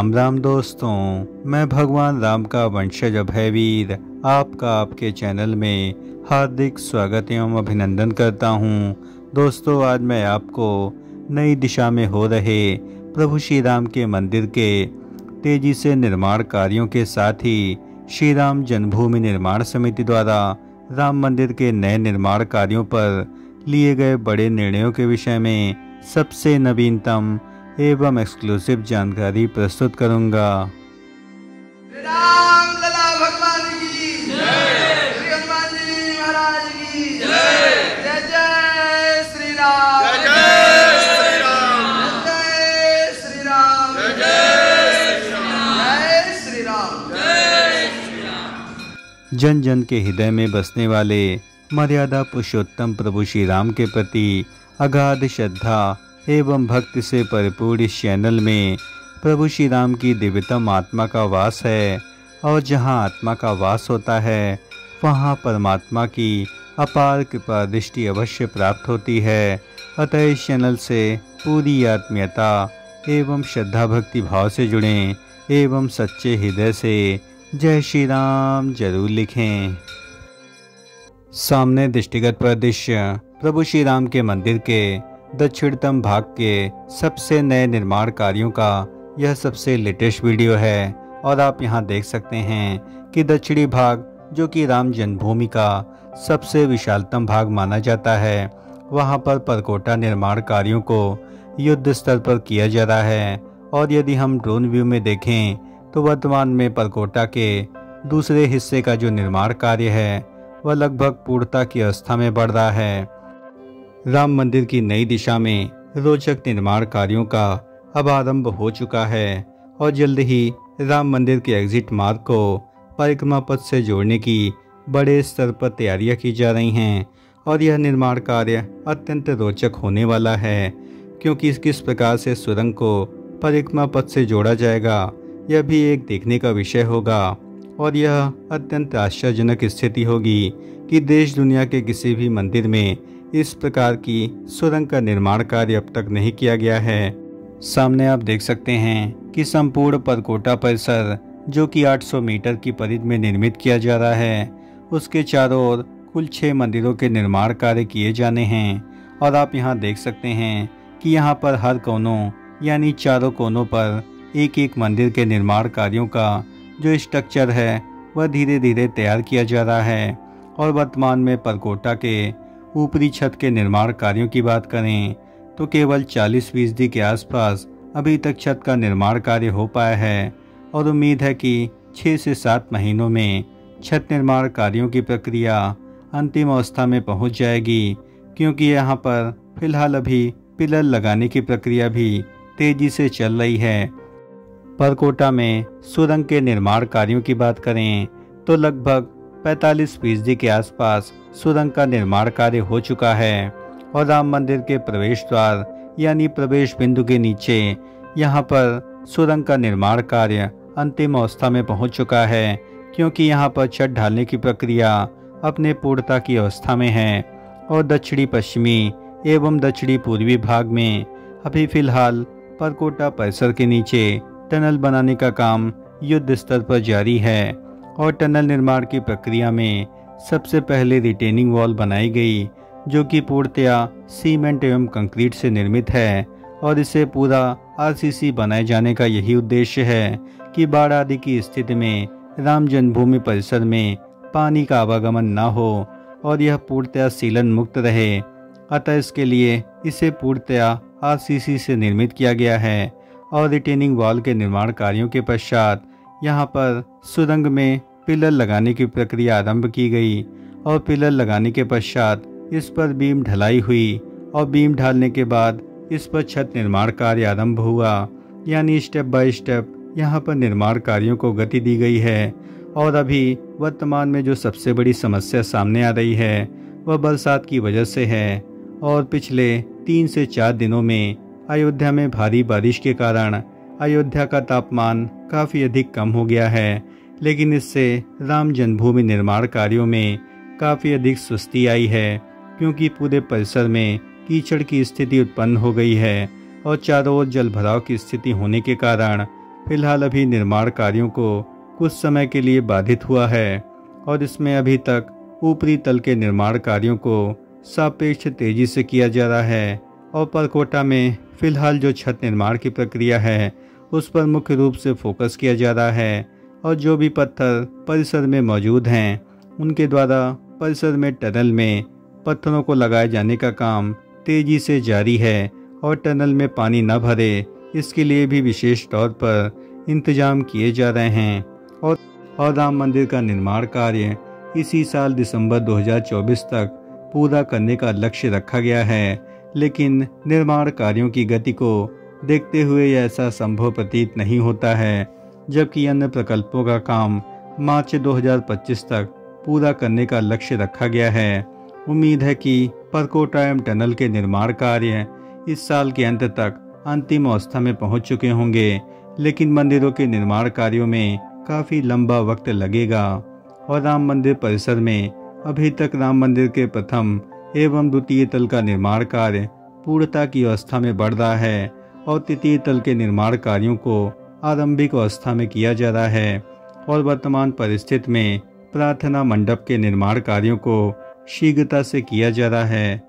राम राम दोस्तों, मैं भगवान राम का वंशज अभयवीर, आपका आपके चैनल में हार्दिक स्वागत एवं अभिनंदन करता हूँ। दोस्तों, आज मैं आपको नई दिशा में हो रहे प्रभु श्री राम के मंदिर के तेज़ी से निर्माण कार्यों के साथ ही श्री राम जन्मभूमि निर्माण समिति द्वारा राम मंदिर के नए निर्माण कार्यों पर लिए गए बड़े निर्णयों के विषय में सबसे नवीनतम एवं एक्सक्लूसिव जानकारी प्रस्तुत करूँगा। राम लला भगवान की। श्री हनुमान जी महाराज की। जय जय श्री राम जय श्री राम जय श्री राम जय श्री राम जन जन के हृदय में बसने वाले मर्यादा पुरुषोत्तम प्रभु श्री राम के प्रति अगाध श्रद्धा एवं भक्ति से परिपूर्ण इस चैनल में प्रभु श्री राम की दिव्यतम आत्मा का वास है और जहाँ आत्मा का वास होता है, वहाँ परमात्मा की अपार कृपा दृष्टि अवश्य प्राप्त होती है। अतः इस चैनल से पूरी आत्मीयता एवं श्रद्धा भक्ति भाव से जुड़ें एवं सच्चे हृदय से जय श्री राम ज़रूर लिखें। सामने दृष्टिगत परिदृश्य प्रभु श्री राम के मंदिर के दक्षिणतम भाग के सबसे नए निर्माण कार्यों का यह सबसे लेटेस्ट वीडियो है और आप यहाँ देख सकते हैं कि दक्षिणी भाग, जो कि राम जन्मभूमि का सबसे विशालतम भाग माना जाता है, वहाँ पर परकोटा निर्माण कार्यों को युद्ध स्तर पर किया जा रहा है। और यदि हम ड्रोन व्यू में देखें तो वर्तमान में परकोटा के दूसरे हिस्से का जो निर्माण कार्य है, वह लगभग पूर्णता की अवस्था में बढ़ रहा है। राम मंदिर की नई दिशा में रोचक निर्माण कार्यों का अब आरंभ हो चुका है और जल्द ही राम मंदिर के एग्जिट मार्ग को परिक्रमा पथ से जोड़ने की बड़े स्तर पर तैयारियाँ की जा रही हैं और यह निर्माण कार्य अत्यंत रोचक होने वाला है, क्योंकि इस किस प्रकार से सुरंग को परिक्रमा पथ से जोड़ा जाएगा। यह भी एक देखने का विषय होगा और यह अत्यंत आश्चर्यजनक स्थिति होगी कि देश दुनिया के किसी भी मंदिर में इस प्रकार की सुरंग का निर्माण कार्य अब तक नहीं किया गया है। सामने आप देख सकते हैं कि संपूर्ण परकोटा परिसर, जो कि 800 मीटर की परिधि में निर्मित किया जा रहा है, उसके चारों ओर कुल छः मंदिरों के निर्माण कार्य किए जाने हैं। और आप यहाँ देख सकते हैं कि यहाँ पर हर कोनों, यानी चारों कोनों पर एक एक मंदिर के निर्माण कार्यों का जो स्ट्रक्चर है, वह धीरे धीरे तैयार किया जा रहा है। और वर्तमान में परकोटा के ऊपरी छत के निर्माण कार्यों की बात करें तो केवल 40 फ़ीसदी के आसपास अभी तक छत का निर्माण कार्य हो पाया है, और उम्मीद है कि 6 से 7 महीनों में छत निर्माण कार्यों की प्रक्रिया अंतिम अवस्था में पहुँच जाएगी, क्योंकि यहाँ पर फ़िलहाल अभी पिलर लगाने की प्रक्रिया भी तेज़ी से चल रही है। परकोटा में सुरंग के निर्माण कार्यों की बात करें तो लगभग 45 फ़ीसदी के आसपास सुरंग का निर्माण कार्य हो चुका है और राम मंदिर के प्रवेश द्वार, यानी प्रवेश बिंदु के नीचे, यहाँ पर सुरंग का निर्माण कार्य अंतिम अवस्था में पहुँच चुका है, क्योंकि यहाँ पर छत ढालने की प्रक्रिया अपने पूर्णता की अवस्था में है और दक्षिणी पश्चिमी एवं दक्षिणी पूर्वी भाग में अभी फ़िलहाल परकोटा परिसर के नीचे टनल बनाने का काम युद्ध स्तर पर जारी है। और टनल निर्माण की प्रक्रिया में सबसे पहले रिटेनिंग वॉल बनाई गई, जो कि पूर्णतया सीमेंट एवं कंक्रीट से निर्मित है, और इसे पूरा आरसीसी बनाए जाने का यही उद्देश्य है कि बाढ़ आदि की स्थिति में राम जन्मभूमि परिसर में पानी का आवागमन न हो और यह पूर्णतया सीलन मुक्त रहे। अतः इसके लिए इसे पूर्णतया आरसीसी से निर्मित किया गया है और रिटेनिंग वॉल के निर्माण कार्यों के पश्चात यहाँ पर सुरंग में पिलर लगाने की प्रक्रिया आरंभ की गई और पिलर लगाने के पश्चात इस पर बीम ढलाई हुई और बीम ढालने के बाद इस पर छत निर्माण कार्य आरंभ हुआ। यानी स्टेप बाय स्टेप यहाँ पर निर्माण कार्यों को गति दी गई है और अभी वर्तमान में जो सबसे बड़ी समस्या सामने आ रही है, वह बरसात की वजह से है और पिछले तीन से चार दिनों में अयोध्या में भारी बारिश के कारण अयोध्या का तापमान काफ़ी अधिक कम हो गया है, लेकिन इससे राम जन्मभूमि निर्माण कार्यों में काफ़ी अधिक सुस्ती आई है, क्योंकि पूरे परिसर में कीचड़ की स्थिति उत्पन्न हो गई है और चारों ओर जल भराव की स्थिति होने के कारण फ़िलहाल अभी निर्माण कार्यों को कुछ समय के लिए बाधित हुआ है और इसमें अभी तक ऊपरी तल के निर्माण कार्यों को सापेक्ष तेज़ी से किया जा रहा है और परकोटा में फ़िलहाल जो छत निर्माण की प्रक्रिया है उस पर मुख्य रूप से फोकस किया जा रहा है और जो भी पत्थर परिसर में मौजूद हैं, उनके द्वारा परिसर में टनल में पत्थरों को लगाए जाने का काम तेज़ी से जारी है और टनल में पानी न भरे, इसके लिए भी विशेष तौर पर इंतज़ाम किए जा रहे हैं और और राम मंदिर का निर्माण कार्य इसी साल दिसंबर 2024 तक पूरा करने का लक्ष्य रखा गया है, लेकिन निर्माण कार्यों की गति को देखते हुए ऐसा संभव प्रतीत नहीं होता है, जबकि अन्य प्रकल्पों का काम मार्च 2025 तक पूरा करने का लक्ष्य रखा गया है। उम्मीद है कि परकोटायम टनल के निर्माण कार्य इस साल के अंत तक अंतिम अवस्था में पहुँच चुके होंगे, लेकिन मंदिरों के निर्माण कार्यों में काफ़ी लंबा वक्त लगेगा और राम मंदिर परिसर में अभी तक राम मंदिर के प्रथम एवं द्वितीय तल का निर्माण कार्य पूर्णता की अवस्था में बढ़ रहा है। और तृतीय तल के निर्माण कार्यों को आरंभिक अवस्था में किया जा रहा है और वर्तमान परिस्थिति में प्रार्थना मंडप के निर्माण कार्यों को शीघ्रता से किया जा रहा है।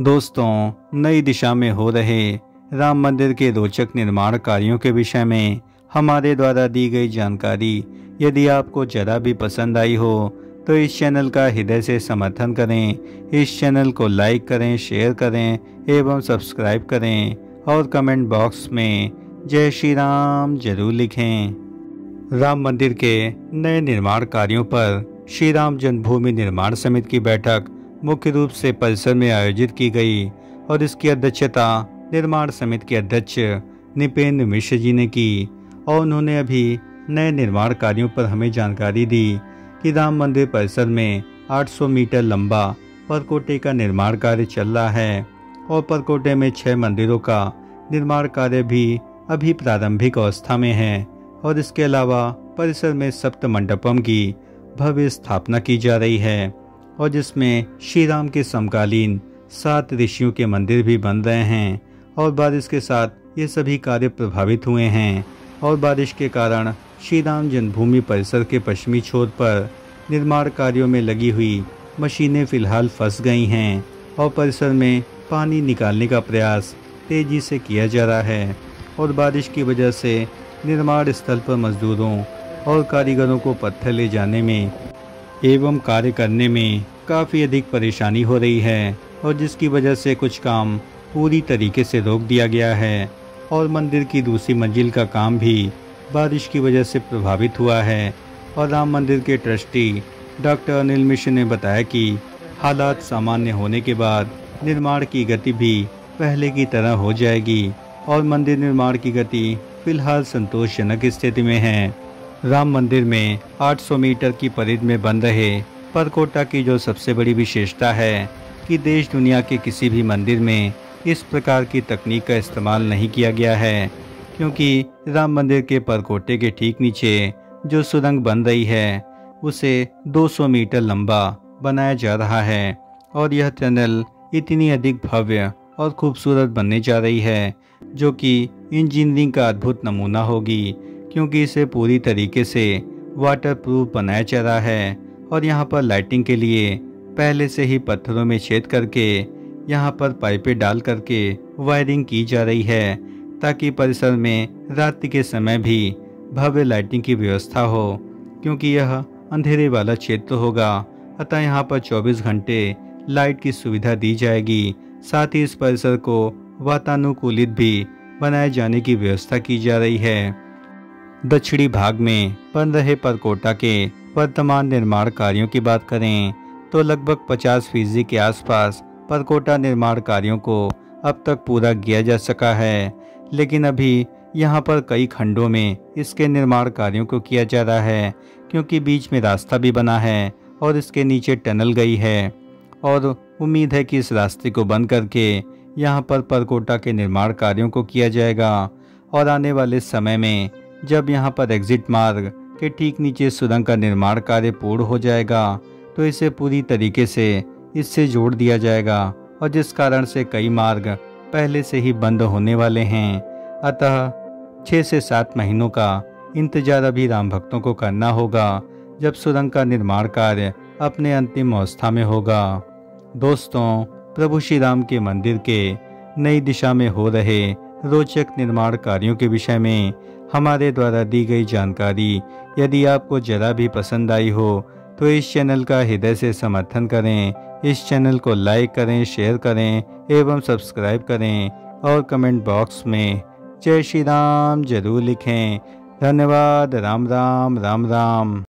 दोस्तों, नई दिशा में हो रहे राम मंदिर के रोचक निर्माण कार्यों के विषय में हमारे द्वारा दी गई जानकारी यदि आपको ज़रा भी पसंद आई हो तो इस चैनल का हृदय से समर्थन करें। इस चैनल को लाइक करें, शेयर करें एवं सब्सक्राइब करें। और कमेंट बॉक्स में जय श्री राम ज़रूर लिखें। राम मंदिर के नए निर्माण कार्यों पर श्री राम जन्मभूमि निर्माण समिति की बैठक मुख्य रूप से परिसर में आयोजित की गई और इसकी अध्यक्षता निर्माण समिति के अध्यक्ष निपेंद्र मिश्र जी ने की और उन्होंने अभी नए निर्माण कार्यों पर हमें जानकारी दी कि राम मंदिर परिसर में 800 मीटर लंबा परकोटे का निर्माण कार्य चल रहा है। और परकोटे में छह मंदिरों का निर्माण कार्य भी अभी प्रारंभिक अवस्था में है और इसके अलावा परिसर में सप्त मंडपम की भव्य स्थापना की जा रही है और जिसमें श्री राम के समकालीन सात ऋषियों के मंदिर भी बन रहे हैं और बारिश के साथ ये सभी कार्य प्रभावित हुए हैं और बारिश के कारण श्री राम जन्मभूमि परिसर के पश्चिमी छोर पर निर्माण कार्यों में लगी हुई मशीनें फ़िलहाल फंस गई हैं और परिसर में पानी निकालने का प्रयास तेज़ी से किया जा रहा है और बारिश की वजह से निर्माण स्थल पर मजदूरों और कारीगरों को पत्थर ले जाने में एवं कार्य करने में काफ़ी अधिक परेशानी हो रही है और जिसकी वजह से कुछ काम पूरी तरीके से रोक दिया गया है और मंदिर की दूसरी मंजिल का काम भी बारिश की वजह से प्रभावित हुआ है और राम मंदिर के ट्रस्टी डॉक्टर अनिल मिश्र ने बताया कि हालात सामान्य होने के बाद निर्माण की गति भी पहले की तरह हो जाएगी और मंदिर निर्माण की गति फ़िलहाल संतोषजनक स्थिति में है। राम मंदिर में 800 मीटर की परिधि में बन रहे परकोटा की जो सबसे बड़ी विशेषता है कि देश दुनिया के किसी भी मंदिर में इस प्रकार की तकनीक का इस्तेमाल नहीं किया गया है, क्योंकि राम मंदिर के परकोटे के ठीक नीचे जो सुरंग बन रही है, उसे 200 मीटर लंबा बनाया जा रहा है और यह टनल इतनी अधिक भव्य और खूबसूरत बनने जा रही है, जो कि इंजीनियरिंग का अद्भुत नमूना होगी, क्योंकि इसे पूरी तरीके से वाटर प्रूफ बनाया जा रहा है। और यहाँ पर लाइटिंग के लिए पहले से ही पत्थरों में छेद करके, यहाँ पर पाइपें डाल करके वायरिंग की जा रही है, ताकि परिसर में रात के समय भी भव्य लाइटिंग की व्यवस्था हो, क्योंकि यह अंधेरे वाला क्षेत्र होगा। अतः यहाँ पर 24 घंटे लाइट की सुविधा दी जाएगी। साथ ही इस परिसर को वातानुकूलित भी बनाए जाने की व्यवस्था की जा रही है। दक्षिणी भाग में बन रहे परकोटा के वर्तमान निर्माण कार्यों की बात करें तो लगभग 50 फ़ीसदी के आसपास परकोटा निर्माण कार्यों को अब तक पूरा किया जा सका है। लेकिन अभी यहाँ पर कई खंडों में इसके निर्माण कार्यों को किया जा रहा है, क्योंकि बीच में रास्ता भी बना है और इसके नीचे टनल गई है। और उम्मीद है कि इस रास्ते को बंद करके यहाँ पर परकोटा के निर्माण कार्यों को किया जाएगा। और आने वाले समय में जब यहाँ पर एग्जिट मार्ग के ठीक नीचे सुरंग का निर्माण कार्य पूर्ण हो जाएगा तो इसे पूरी तरीके से इससे जोड़ दिया जाएगा और जिस कारण से कई मार्ग पहले से ही बंद होने वाले हैं, अतः छः से सात महीनों का इंतज़ार अभी राम भक्तों को करना होगा जब सुरंग का निर्माण कार्य अपने अंतिम अवस्था में होगा। दोस्तों, प्रभु श्री राम के मंदिर के नई दिशा में हो रहे रोचक निर्माण कार्यों के विषय में हमारे द्वारा दी गई जानकारी यदि आपको जरा भी पसंद आई हो तो इस चैनल का हृदय से समर्थन करें, इस चैनल को लाइक करें, शेयर करें एवं सब्सक्राइब करें और कमेंट बॉक्स में जय श्री राम ज़रूर लिखें। धन्यवाद। राम राम राम राम।